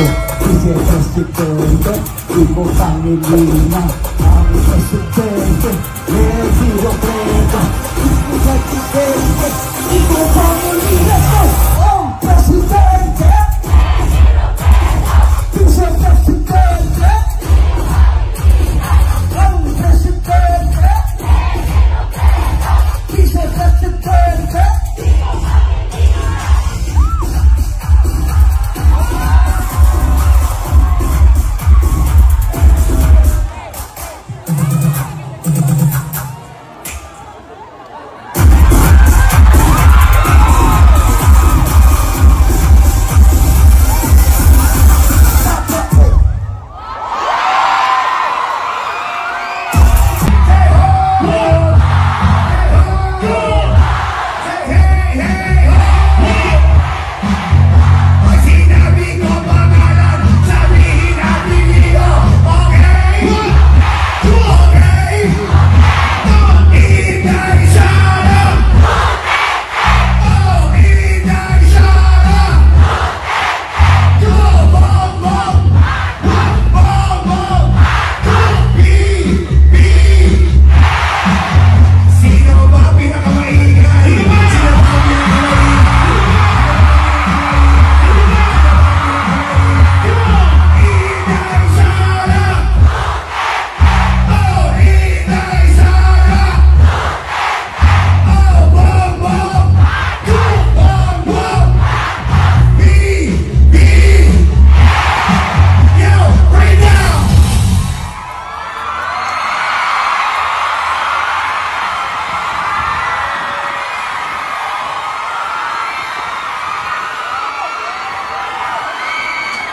Dice que estoy tonto, vivo familia,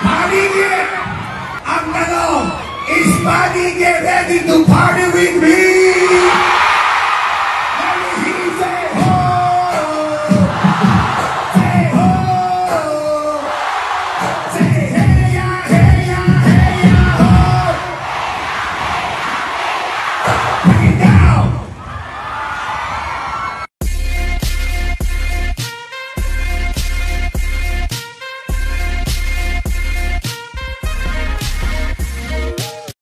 Party, I'm gonna, is Party ready to party with me?